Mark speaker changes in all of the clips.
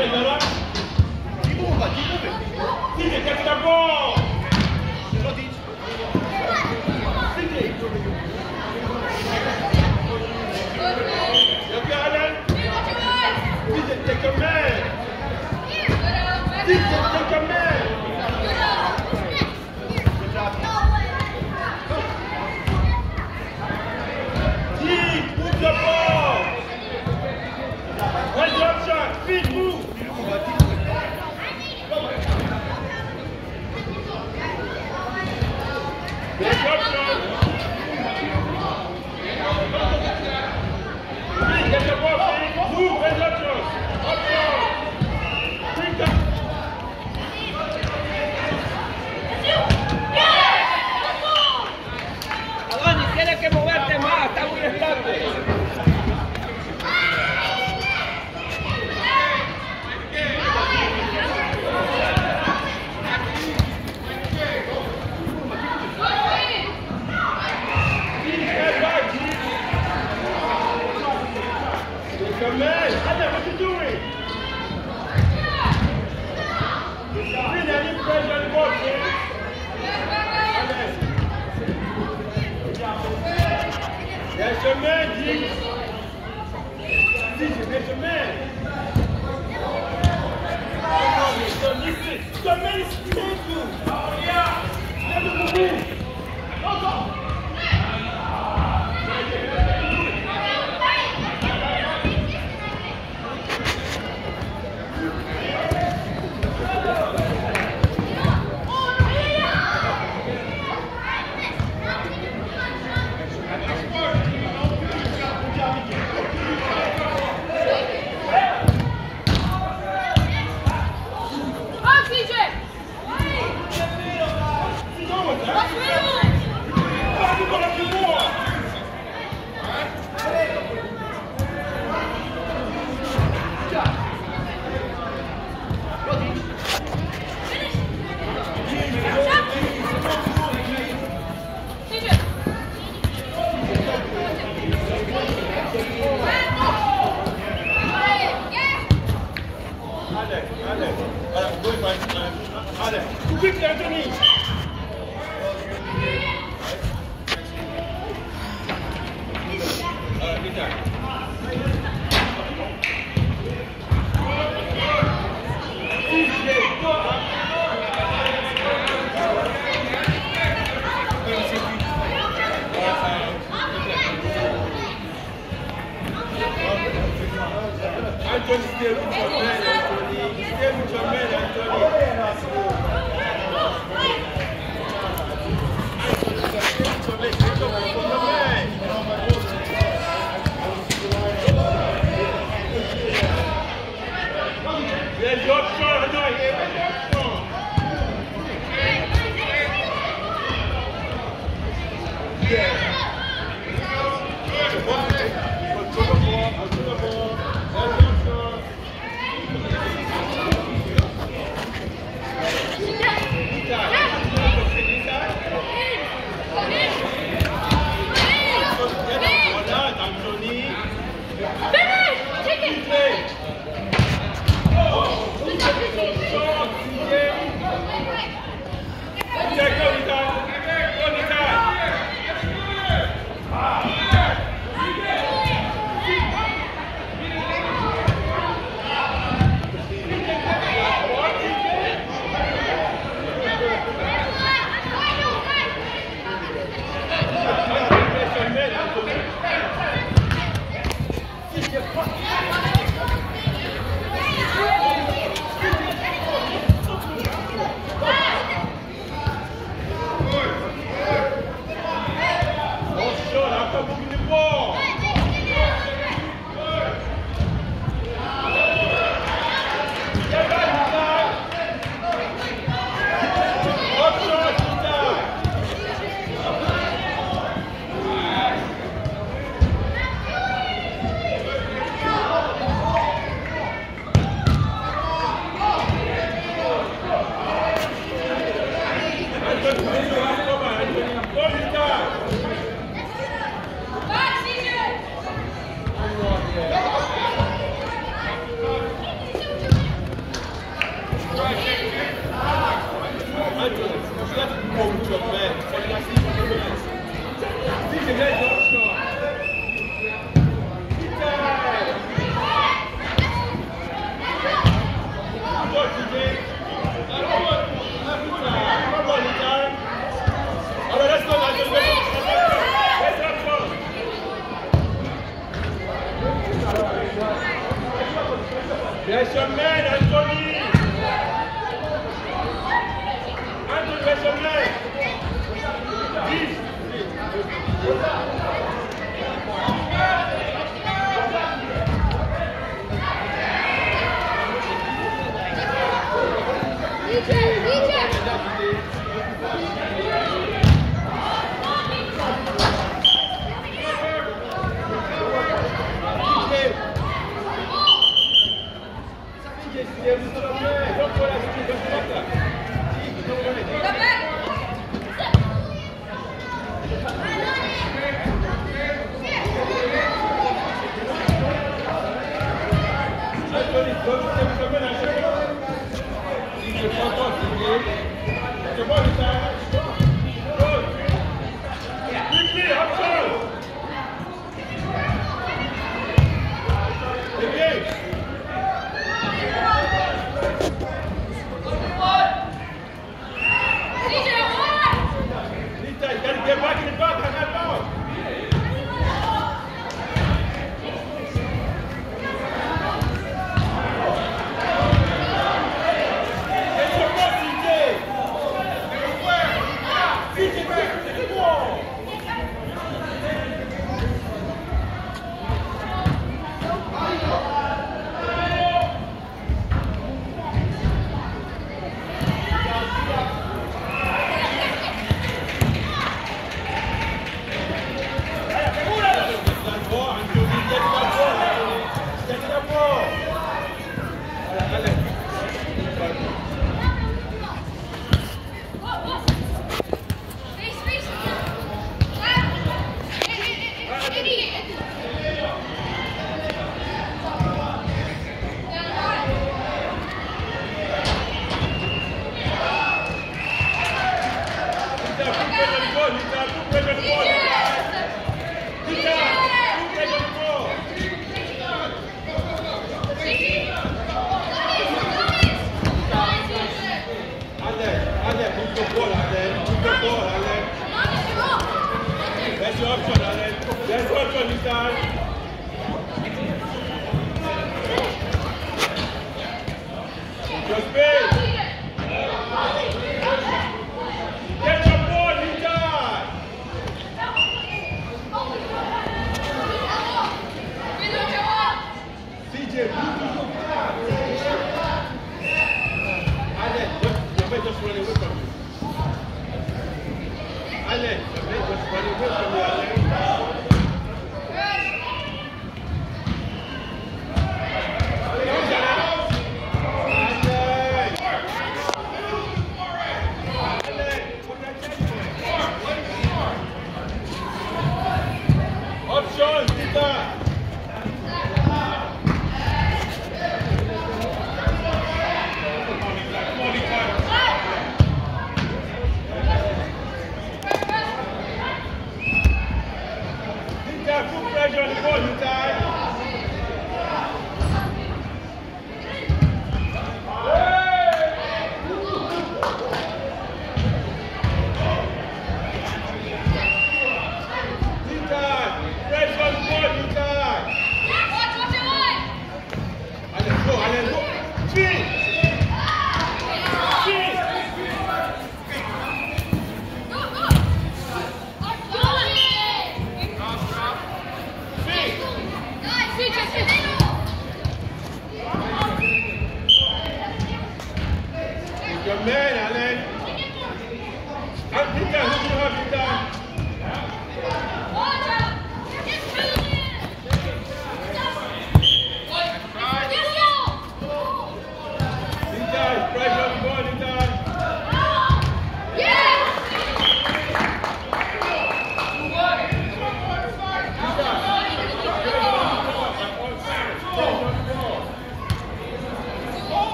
Speaker 1: Hey, Miller. Keep get to ball. Listen, your Anthony, stay with your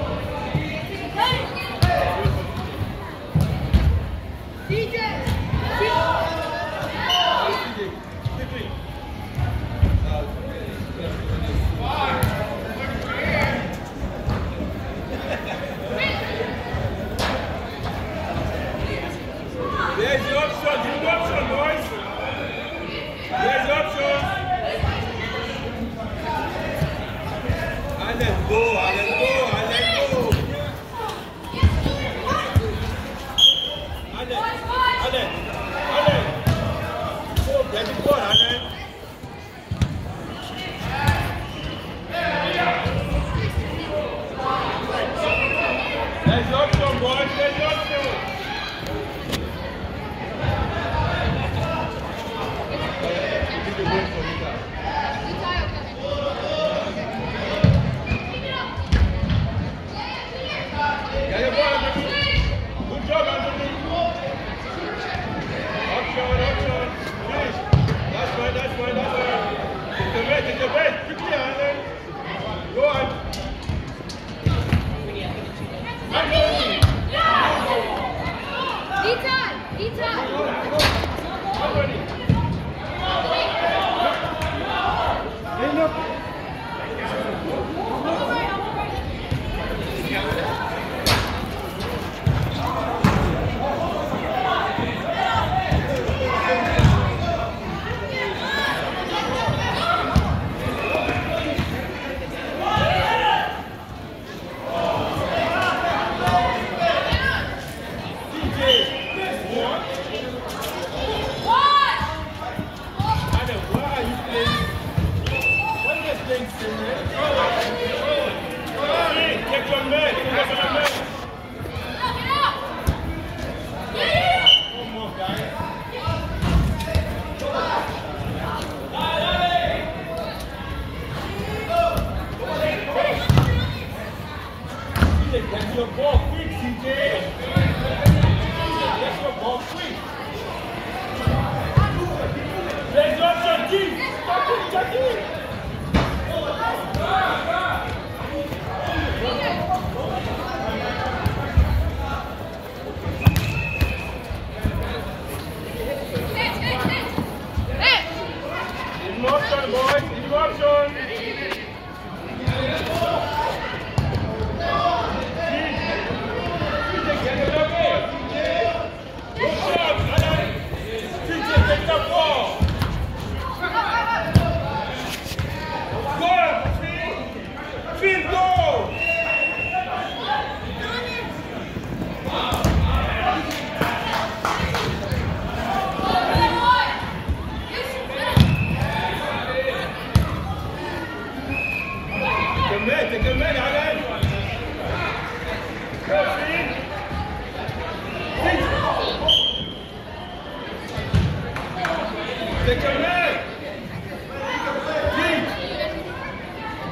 Speaker 1: Anthony. CJ, Allez, allez. Faut bien du corps, allez.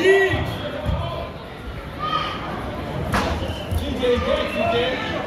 Speaker 1: DJ, DJ, DJ.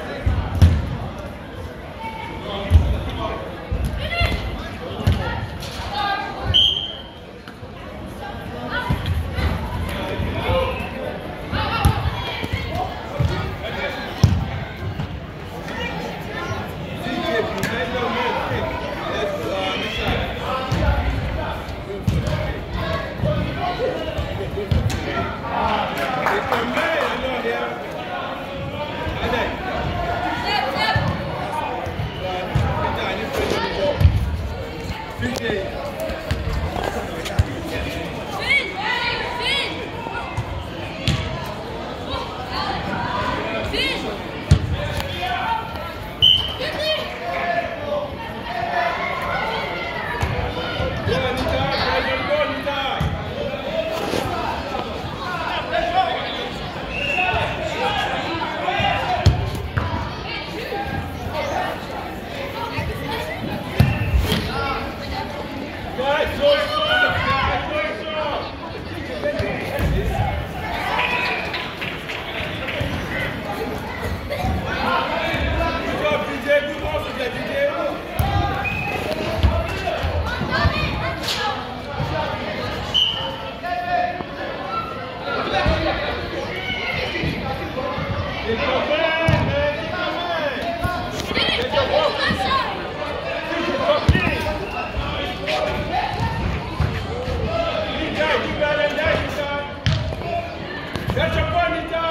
Speaker 1: Fecha a porta então!